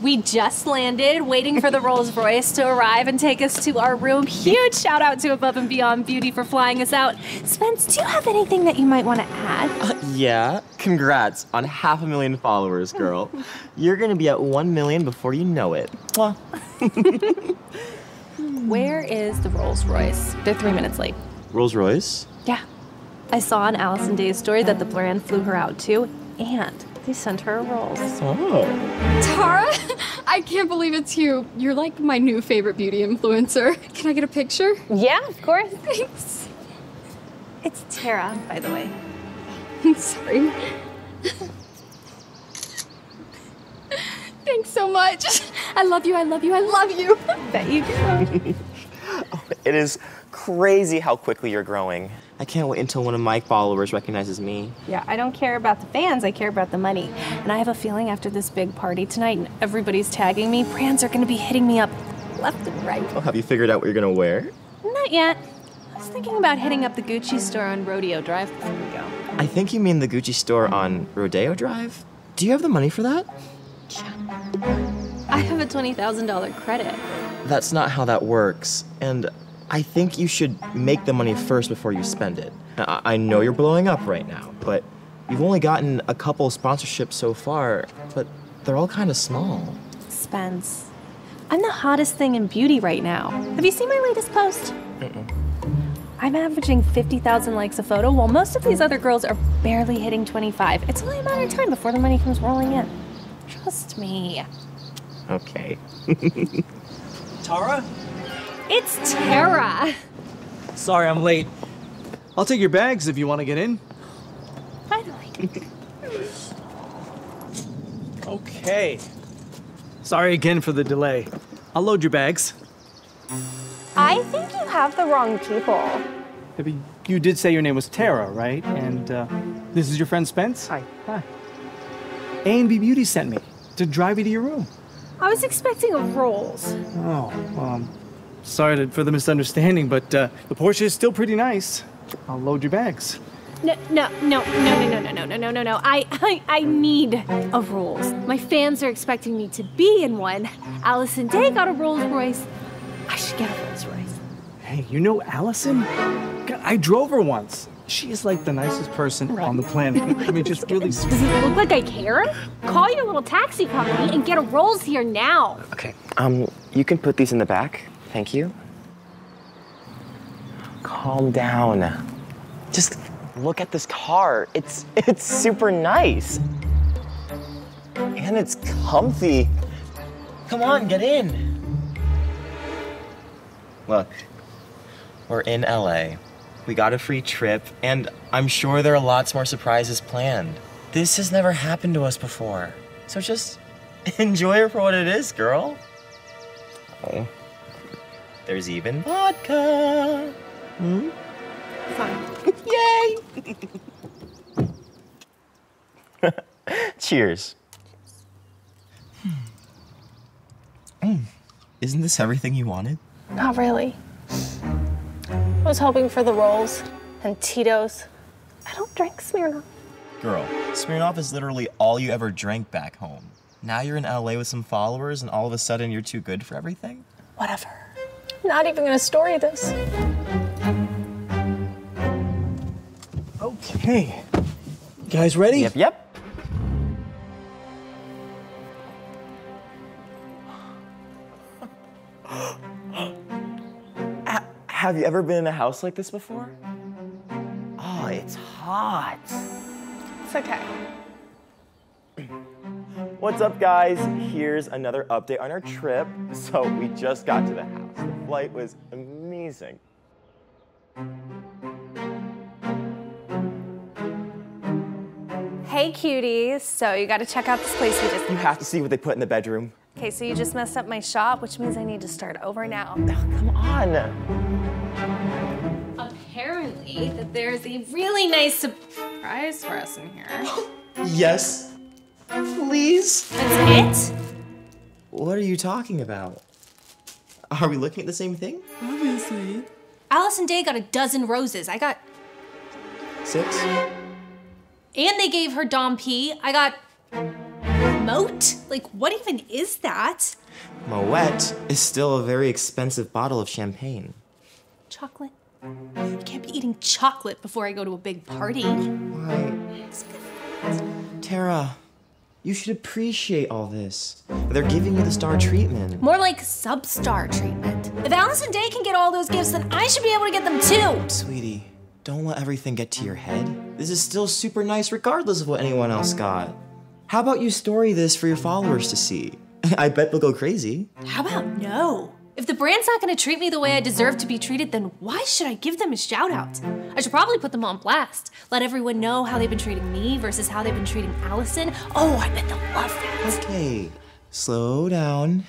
We just landed, waiting for the Rolls Royce to arrive and take us to our room. Huge shout out to Above and Beyond Beauty for flying us out. Spence, do you have anything that you might want to add? Uh, yeah, congrats on half a million followers, girl. You're gonna be at one million before you know it. Where is the Rolls Royce? They're three minutes late. Rolls Royce? Yeah. I saw on Allison Day's story that the brand flew her out too, and they sent her a Rolls. Oh. Tara, I can't believe it's you. You're like my new favorite beauty influencer. Can I get a picture? Yeah, of course. Thanks. It's Tara, by the way. I'm sorry. Thanks so much. I love you, I love you, I love you. Bet you do. Oh, it is crazy how quickly you're growing. I can't wait until one of my followers recognizes me. Yeah, I don't care about the fans, I care about the money. And I have a feeling after this big party tonight and everybody's tagging me, brands are gonna be hitting me up left and right. Oh, have you figured out what you're gonna wear? Not yet. I was thinking about hitting up the Gucci store on Rodeo Drive before we go. I think you mean the Gucci store on Rodeo Drive? Do you have the money for that? Yeah. I have a $20,000 credit. That's not how that works. And I think you should make the money first before you spend it. I, I know you're blowing up right now, but you've only gotten a couple sponsorships so far, but they're all kind of small. Spence, I'm the hottest thing in beauty right now. Have you seen my latest post? I'm averaging 50,000 likes a photo, while most of these other girls are barely hitting 25. It's only a matter of time before the money comes rolling in. Trust me. Okay. Tara? It's Tara. Sorry I'm late. I'll take your bags if you want to get in. Finally. Okay. Sorry again for the delay. I'll load your bags. I think you have the wrong people. Maybe you did say your name was Tara, right? And uh, this is your friend Spence? Hi. Hi. A&B Beauty sent me to drive you to your room. I was expecting a Rolls. Oh, um, sorry to, for the misunderstanding, but uh, the Porsche is still pretty nice. I'll load your bags. No, no, no, no, no, no, no, no, no, no, no. I, I, I need a Rolls. My fans are expecting me to be in one. Allison Day got a Rolls Royce. I should get a Rolls Royce. Hey, you know Allison? God, I drove her once. She is like the nicest person on the planet. I mean, just really sweet. Does it look like I care? Call your little taxi company and get a Rolls here now. Okay, um, you can put these in the back. Thank you. Calm down. Just look at this car. It's it's super nice. And it's comfy. Come on, get in. Look, we're in LA. We got a free trip, and I'm sure there are lots more surprises planned. This has never happened to us before. So just enjoy it for what it is, girl. Oh. There's even vodka. Hmm? Fine. Yay! Cheers. Mm. Isn't this everything you wanted? Not really. I was hoping for the rolls and Tito's. I don't drink Smirnoff. Girl, Smirnoff is literally all you ever drank back home. Now you're in LA with some followers and all of a sudden you're too good for everything? Whatever. Not even gonna story this. Okay. You guys ready? Yep, yep. Have you ever been in a house like this before? Oh, it's hot. It's okay. What's up, guys? Here's another update on our trip. So, we just got to the house. The flight was amazing. Hey, cuties. So you gotta check out this place we just. You have to see what they put in the bedroom. Okay, so you just messed up my shop, which means I need to start over now. Oh, come on. Apparently, that there's a really nice surprise for us in here. Yes. Please. That's it? What are you talking about? Are we looking at the same thing? Obviously. Allison Day got a dozen roses. I got, Six? and they gave her Dom P. I got Moat? Like, what even is that? Moet is still a very expensive bottle of champagne. Chocolate? You can't be eating chocolate before I go to a big party. Why? Tara, you should appreciate all this. They're giving you the star treatment. More like sub-star treatment. If Allison Day can get all those gifts, then I should be able to get them too. Sweetie, don't let everything get to your head. This is still super nice regardless of what anyone else got. How about you story this for your followers to see? I bet they'll go crazy. How about no? If the brand's not gonna treat me the way I deserve to be treated, then why should I give them a shout out? I should probably put them on blast. Let everyone know how they've been treating me versus how they've been treating Allison. Oh, I bet they'll love that. Okay, slow down.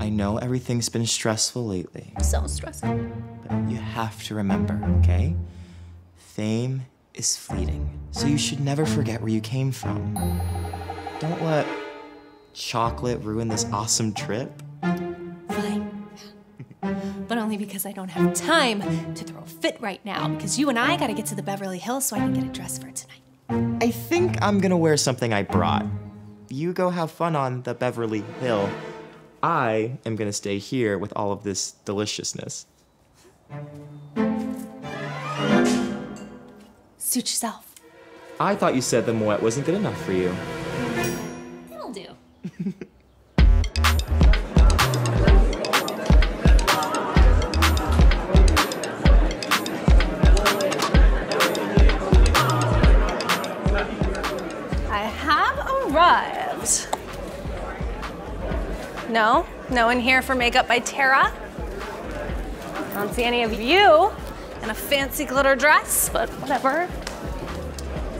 I know everything's been stressful lately, So stressful. but you have to remember, okay? Fame is fleeting, so you should never forget where you came from. Don't let chocolate ruin this awesome trip. Fine. but only because I don't have time to throw a fit right now, because you and I gotta get to the Beverly Hills so I can get a dress for tonight. I think I'm gonna wear something I brought. You go have fun on the Beverly Hill. I am gonna stay here with all of this deliciousness. Suit yourself. I thought you said the Moet wasn't good enough for you. I have arrived. No, no one here for makeup by Tara. I don't see any of you in a fancy glitter dress, but whatever.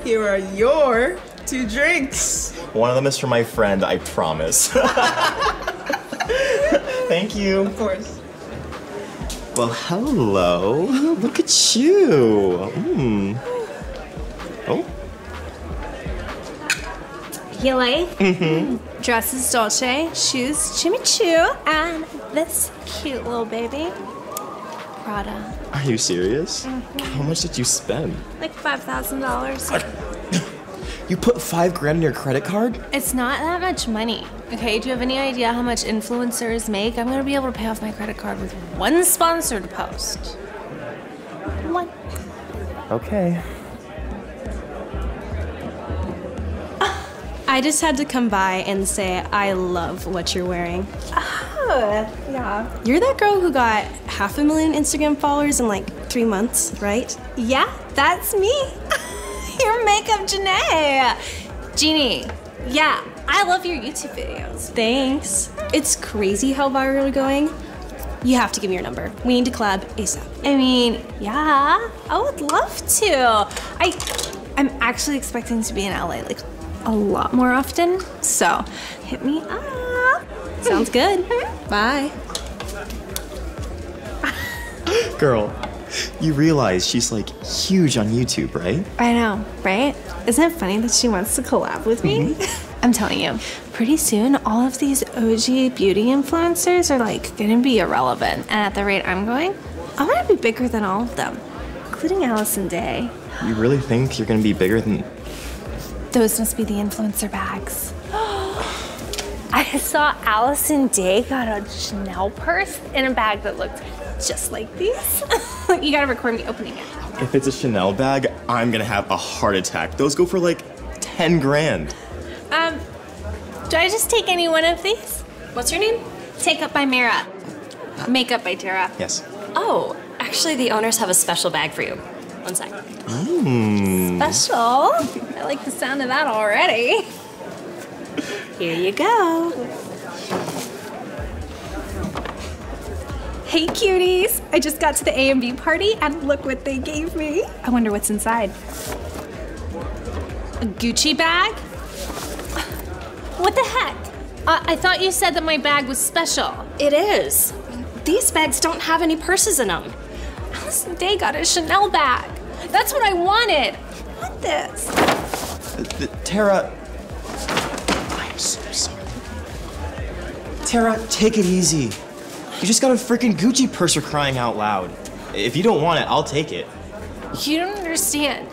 Here are your two drinks. One of them is for my friend, I promise. Thank you. Of course. Well, hello. Look at you. Mm. Oh, Healy. Mm-hmm. Dresses Dolce, shoes Jimmy Choo, and this cute little baby, Prada. are you serious? How much did you spend? Like $5,000. You put five grand in your credit card? It's not that much money. Okay, do you have any idea how much influencers make? I'm gonna be able to pay off my credit card with one sponsored post. One. Okay. I just had to come by and say I love what you're wearing. Oh, yeah. You're that girl who got half a million Instagram followers in like three months, right? Yeah, that's me. Your makeup, Janae. Jeannie, yeah, I love your YouTube videos. Thanks. It's crazy how viral you're going. You have to give me your number. We need to collab ASAP. I mean, yeah, I would love to. I, I'm actually expecting to be in LA like a lot more often. So hit me up. Sounds good. Bye. Girl, you realize she's like huge on YouTube, right? I know, right? Isn't it funny that she wants to collab with me? Mm-hmm. I'm telling you, pretty soon all of these OG beauty influencers are like gonna be irrelevant. And at the rate I'm going, I'm gonna be bigger than all of them, including Allison Day. You really think you're gonna be bigger than. Those must be the influencer bags. I saw Allison Day got a Chanel purse in a bag that looked just like these. you gotta record me opening it. If it's a Chanel bag, I'm gonna have a heart attack. Those go for like 10 grand. Um, do I just take any one of these? What's your name? Take up by Mira. Makeup by Tara. Yes. Oh, actually, the owners have a special bag for you. One sec. Special. I like the sound of that already. Here you go. Hey cuties! I just got to the A&B party and look what they gave me. I wonder what's inside. A Gucci bag? What the heck? Uh, I thought you said that my bag was special. It is. These bags don't have any purses in them. Allison Day got a Chanel bag. That's what I wanted. I want this. Th- Tara. I'm so sorry. Tara, take it easy. You just got a freaking Gucci purse for crying out loud. If you don't want it, I'll take it. You don't understand.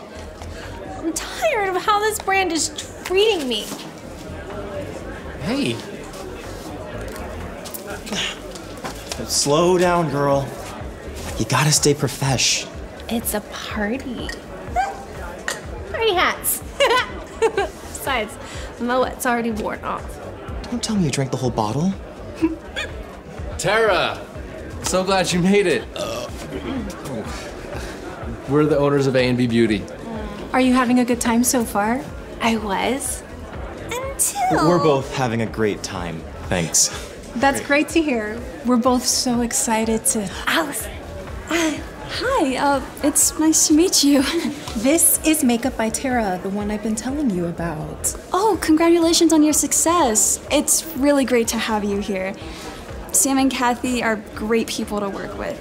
I'm tired of how this brand is treating me. Hey. Slow down, girl. You gotta stay profesh. It's a party. Party hats. Besides, Moet's already worn off. Don't tell me you drank the whole bottle. Tara! So glad you made it. We're the owners of A&B Beauty. Are you having a good time so far? I was. Until. We're both having a great time. Thanks. That's great to hear. We're both so excited to. Alice. Hi, uh, it's nice to meet you. This is Makeup by Tara, the one I've been telling you about. Oh, congratulations on your success. It's really great to have you here. Sam and Kathy are great people to work with.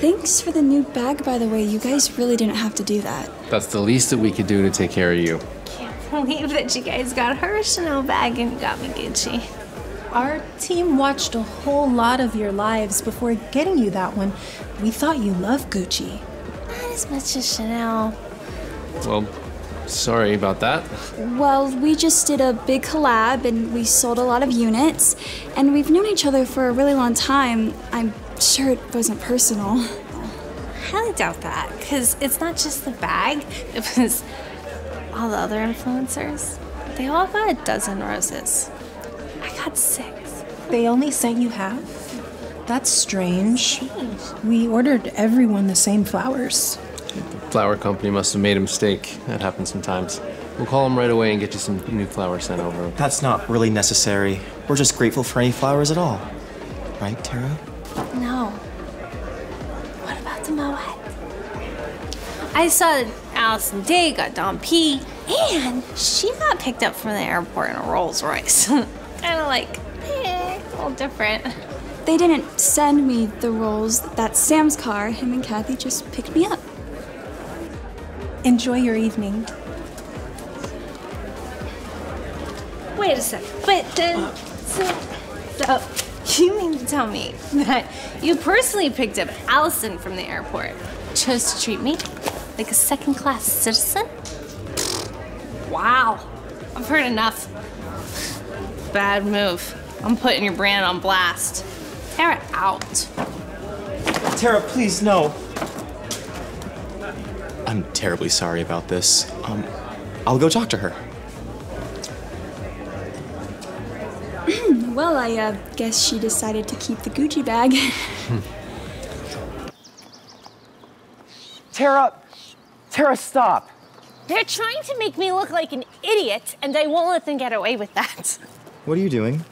Thanks for the new bag, by the way. You guys really didn't have to do that. That's the least that we could do to take care of you. Can't believe that you guys got her a Chanel bag and got me Gucci. Our team watched a whole lot of your lives before getting you that one. We thought you loved Gucci. Not as much as Chanel. Well, sorry about that. Well, we just did a big collab and we sold a lot of units, and we've known each other for a really long time. I'm sure it wasn't personal. I highly doubt that, because it's not just the bag, it was all the other influencers. They all got a dozen roses. I got six. They only sent you half? That's strange. We ordered everyone the same flowers. Flower company must have made a mistake. That happens sometimes. We'll call them right away and get you some new flowers sent over. That's not really necessary. We're just grateful for any flowers at all. Right, Tara? No. What about the Moet? I saw that Allison Day got Dom P, and she got picked up from the airport in a Rolls Royce. kind of like, eh, a little different. They didn't send me the rolls. That's Sam's car. Him and Kathy just picked me up. Enjoy your evening. Wait a sec. But then, so, so you mean to tell me that you personally picked up Allison from the airport chose to treat me like a second class citizen? Wow. I've heard enough. Bad move. I'm putting your brand on blast. Tara out. Tara, please, no. I'm terribly sorry about this. Um, I'll go talk to her. Well, I uh, guess she decided to keep the Gucci bag. Tara! Tara, stop! They're trying to make me look like an idiot, and I won't let them get away with that. What are you doing?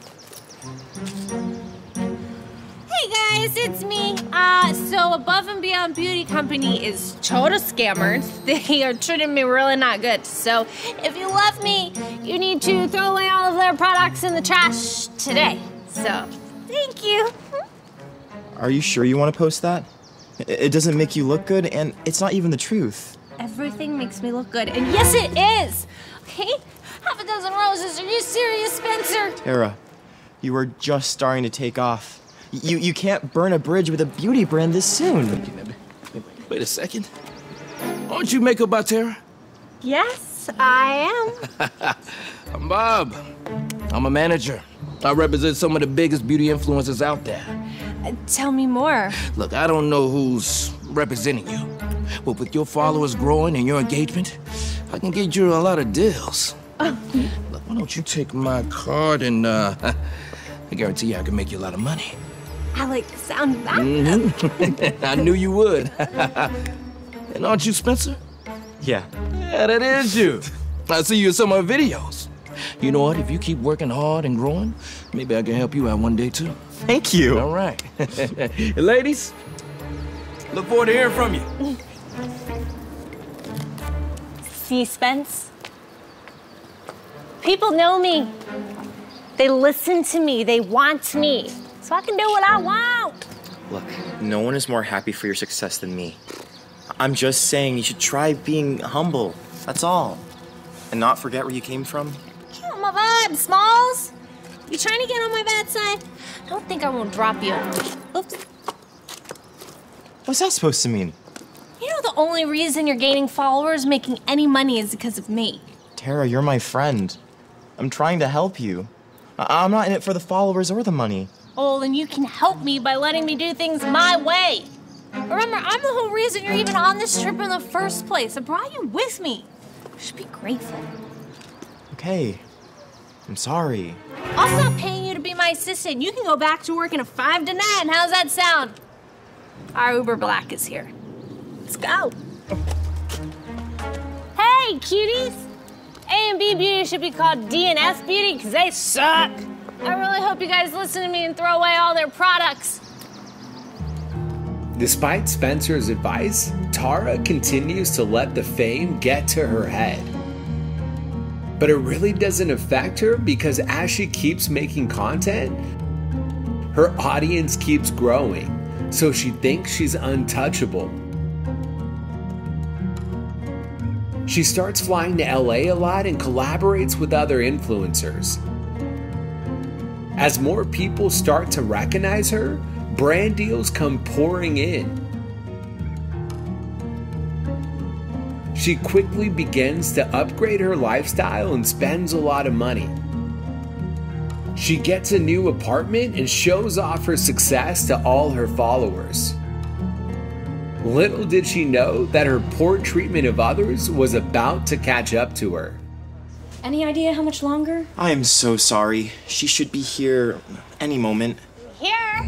Hey guys, it's me. Uh, so Above and Beyond Beauty Company is total scammers. They are treating me really not good. So if you love me, you need to throw away all of their products in the trash today. So thank you. Are you sure you want to post that? It doesn't make you look good, and it's not even the truth. Everything makes me look good, and yes, it is. Okay, half a dozen roses. Are you serious, Spencer? Tara, you are just starting to take off. You, you can't burn a bridge with a beauty brand this soon. Wait a second. Aren't you Makeup by Tara? Yes, I am. I'm Bob. I'm a manager. I represent some of the biggest beauty influencers out there. Tell me more. Look, I don't know who's representing you, but with your followers growing and your engagement, I can get you a lot of deals. Look, why don't you take my card and uh, I guarantee you I can make you a lot of money. I like the sound of that. Mhm. I knew you would. and aren't you Spencer? Yeah. Yeah, that is you. I see you in some of my videos. You know what? If you keep working hard and growing, maybe I can help you out one day too. Thank you. All right. Ladies, look forward to hearing from you. See, Spence? People know me. They listen to me. They want me. I can do what I want. Look, no one is more happy for your success than me. I'm just saying you should try being humble. That's all. And not forget where you came from. Get on my vibe, Smalls. You trying to get on my bad side? Don't think I won't drop you. Oops. What's that supposed to mean? You know the the only reason you're gaining followers, making any money is because of me. Tara, you're my friend. I'm trying to help you. I- I'm not in it for the followers or the money. Oh, then you can help me by letting me do things my way. Remember, I'm the whole reason you're even on this trip in the first place. I brought you with me. You should be grateful. Okay. I'm sorry. I'll stop paying you to be my assistant. You can go back to working a five to nine. How's that sound? Our Uber Black is here. Let's go. Hey, cuties! A and B beauty should be called D and F beauty because they suck. I really hope you guys listen to me and throw away all their products. Despite Spencer's advice, Tara continues to let the fame get to her head. But it really doesn't affect her because as she keeps making content, her audience keeps growing, so she thinks she's untouchable. She starts flying to LA a lot and collaborates with other influencers. As more people start to recognize her, brand deals come pouring in. She quickly begins to upgrade her lifestyle and spends a lot of money. She gets a new apartment and shows off her success to all her followers. Little did she know that her poor treatment of others was about to catch up to her. Any idea how much longer? I am so sorry. She should be here any moment. Here.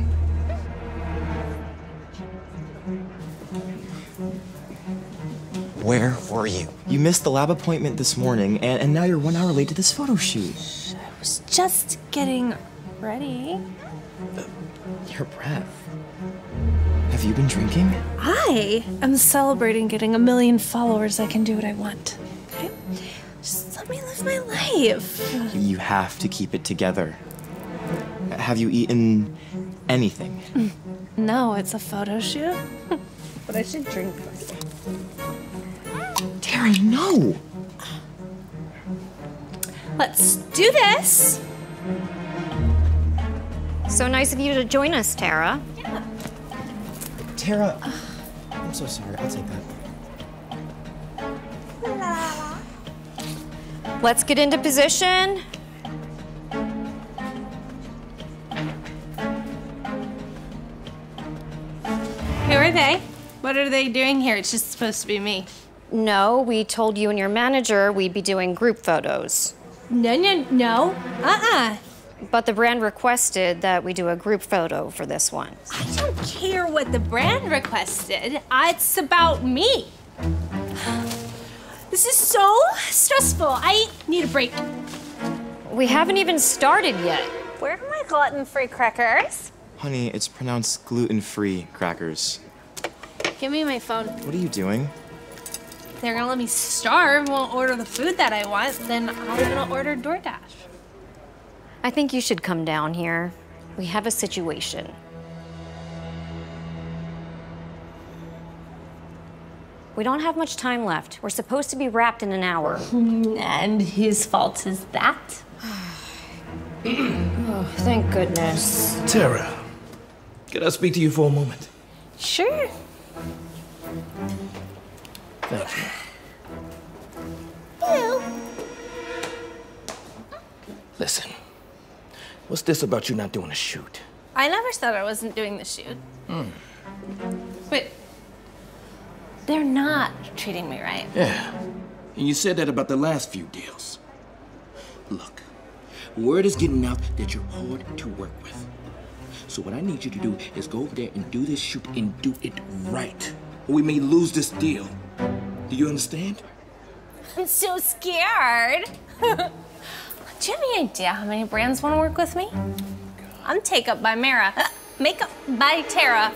Where were you? You missed the lab appointment this morning, and, and now you're one hour late to this photo shoot. I was just getting ready. Uh, your breath. Have you been drinking? I am celebrating getting a million followers. I can do what I want. Okay? Just let me live my life. You have to keep it together. Have you eaten anything? Mm, no, it's a photo shoot. but I should drink this. Tara, no! Let's do this. So nice of you to join us, Tara. Yeah. Tara, I'm so sorry. I'll take that. Let's get into position. Who are they? What are they doing here? It's just supposed to be me. No, we told you and your manager we'd be doing group photos. No, no, no. Uh-uh. But the brand requested that we do a group photo for this one. I don't care what the brand requested. Uh, It's about me. This is so stressful. I need a break. We haven't even started yet. Where are my gluten-free crackers? Honey, it's pronounced gluten-free crackers. Give me my phone. What are you doing? They're gonna let me starve, won't order the food that I want, then I'm gonna order DoorDash. I think you should come down here. We have a situation. We don't have much time left. We're supposed to be wrapped in an hour. And whose fault is that? oh, thank goodness. Tara, can I speak to you for a moment? Sure. Thank you. Listen, what's this about you not doing a shoot? I never said I wasn't doing the shoot. Hmm. But they're not treating me right. Yeah, and you said that about the last few deals. Look, word is getting out that you're hard to work with. So what I need you to do is go over there and do this shoot and do it right. Or we may lose this deal. Do you understand? I'm so scared. Do you have any idea how many brands want to work with me? I'm Take Up by Mara, Makeup by Tara,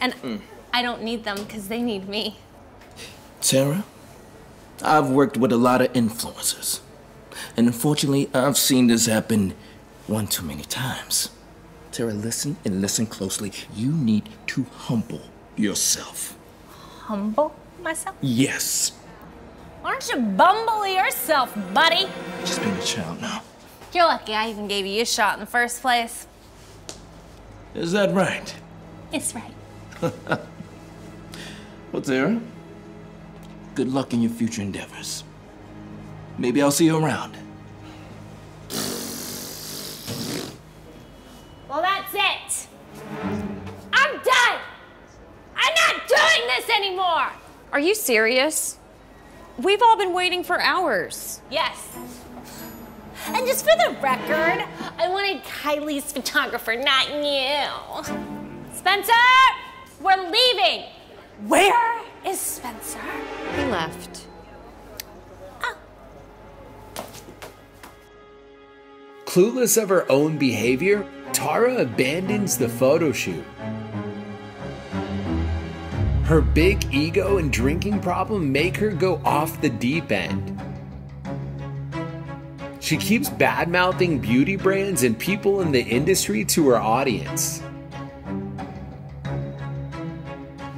and hmm. I don't need them because they need me. Tara, I've worked with a lot of influencers. And unfortunately, I've seen this happen one too many times. Tara, listen and listen closely. You need to humble yourself. Humble myself? Yes. Why don't you bumble yourself, buddy? Just being a child now. You're lucky I even gave you a shot in the first place. Is that right? It's right. Well, Tara, Good luck in your future endeavors. Maybe I'll see you around. Well, that's it. I'm done. I'm not doing this anymore. Are you serious? We've all been waiting for hours. Yes. And just for the record, I wanted Kylie's photographer, not you. Spencer, we're leaving. Where is Spencer? He left. Ah. Clueless of her own behavior, Tara abandons the photo shoot. Her big ego and drinking problem make her go off the deep end. She keeps bad mouthing beauty brands and people in the industry to her audience.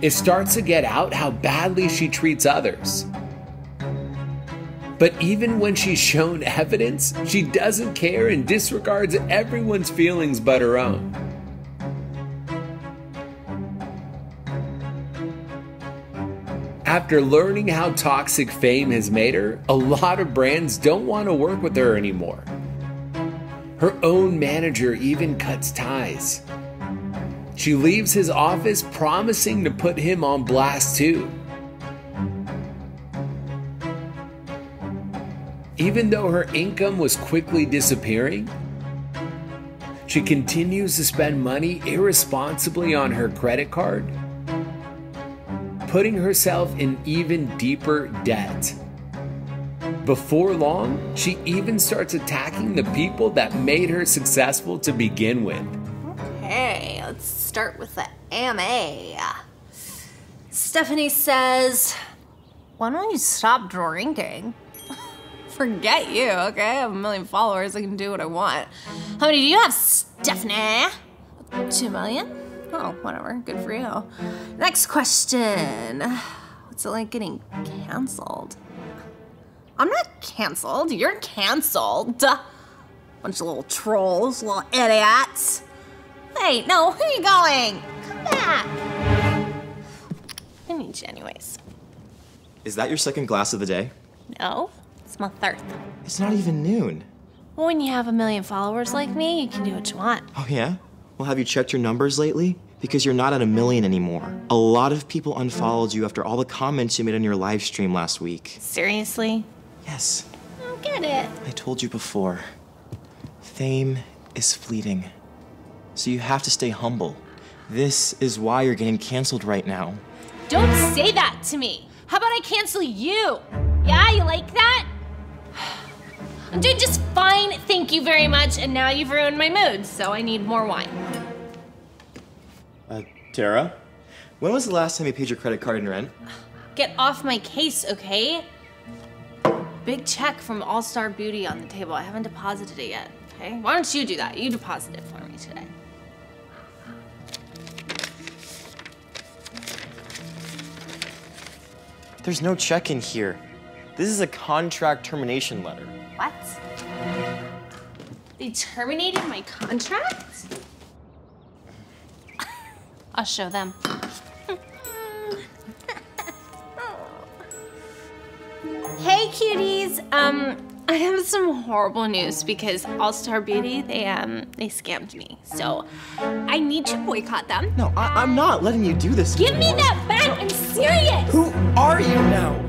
It starts to get out how badly she treats others. But even when she's shown evidence, she doesn't care and disregards everyone's feelings but her own. After learning how toxic fame has made her, a lot of brands don't want to work with her anymore. Her own manager even cuts ties. She leaves his office promising to put him on blast too. Even though her income was quickly disappearing, she continues to spend money irresponsibly on her credit card, putting herself in even deeper debt. Before long, she even starts attacking the people that made her successful to begin with. Okay, let's start with the AMA. Stephanie says, Why don't you stop drinking? Forget you, okay? I have a million followers. I can do what I want. How many do you have, Stephanie? Two million? Oh, whatever. Good for you. Next question What's it like getting canceled? I'm not canceled. You're canceled. Bunch of little trolls, little idiots. Hey, no, where are you going? Come back. I need you anyways. Is that your second glass of the day? No, it's my third. It's not even noon. Well, when you have a million followers like me, you can do what you want. Oh, yeah? Well, have you checked your numbers lately? Because you're not at a million anymore. A lot of people unfollowed you after all the comments you made on your live stream last week. Seriously? Yes, I don't get it. I told you before. Fame is fleeting. So you have to stay humble. This is why you're getting canceled right now. Don't say that to me. How about I cancel you? Yeah, you like that? I'm doing just fine, thank you very much, and now you've ruined my mood, so I need more wine. Uh, Tara? When was the last time you paid your credit card and rent? Get off my case, okay? Big check from All Star Beauty on the table. I haven't deposited it yet, okay? Why don't you do that? You deposit it for me today. There's no check in here. This is a contract termination letter. What? They terminated my contract? I'll show them. hey, cuties. Um, I have some horrible news because All Star Beauty they um they scammed me. So I need to boycott them. No, I- I'm not letting you do this. Give me that back, I'm serious! Who are you now?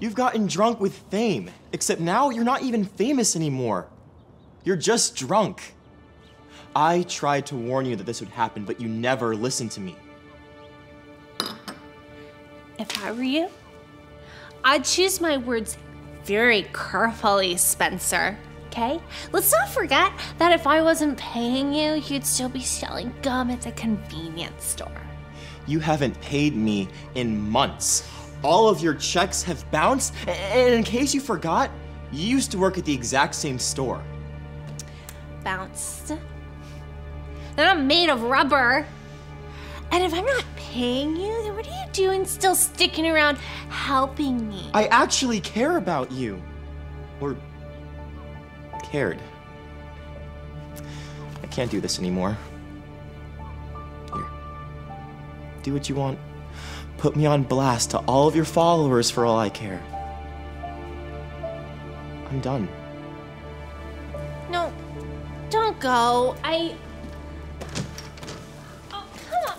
You've gotten drunk with fame, except now you're not even famous anymore. You're just drunk. I tried to warn you that this would happen, but you never listened to me. If I were you, I'd choose my words very carefully, Spencer. Okay? Let's not forget that if I wasn't paying you, you'd still be selling gum at the convenience store. You haven't paid me in months. All of your checks have bounced, and in case you forgot, you used to work at the exact same store. Bounced. They're not made of rubber. And if I'm not paying you, then what are you doing still sticking around helping me? I actually care about you. Or cared. I can't do this anymore. Here. Do what you want. put me on blast to all of your followers for all I care. I'm done. No, don't go. I.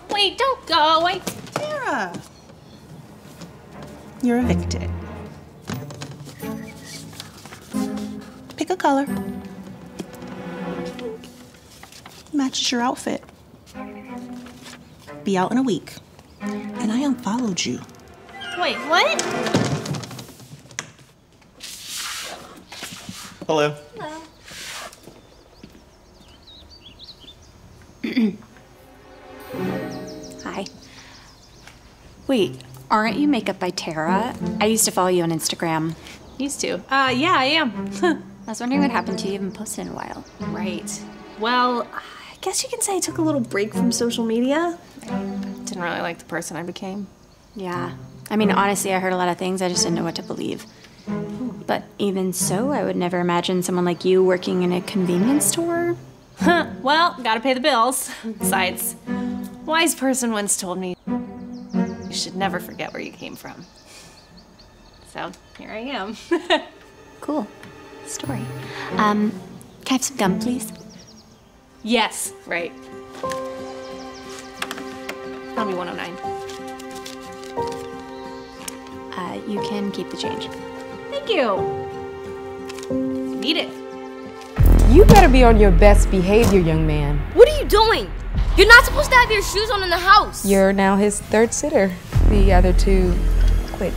Come on. Wait, don't go. I. Tara! You're evicted. Pick a color. Matches your outfit. Be out in a week. And I unfollowed you. Wait, what? Hello. Wait, aren't you Makeup by Tara? I used to follow you on Instagram. Used to. Uh, yeah, I am. I was wondering what happened to you. You haven't posted in a while. right. Well, I guess you can say I took a little break from social media. I Didn't really like the person I became. Yeah. I mean, honestly, I heard a lot of things. I just didn't know what to believe. But even so, I would never imagine someone like you working in a convenience store. well, gotta pay the bills. Besides, wise person once told me you should never forget where you came from. So here I am. Cool. Story. Um, can I have some gum, please? yes, right. That'll be 109. Uh, you can keep the change. Thank you. Need it. You better be on your best behavior, young man. What are you doing? You're not supposed to have your shoes on in the house. You're now his third sitter. The other two quit.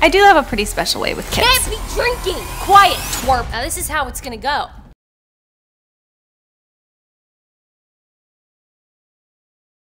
I do have a pretty special way with kids. Can't be drinking. Quiet, twerp. Now this is how it's gonna go.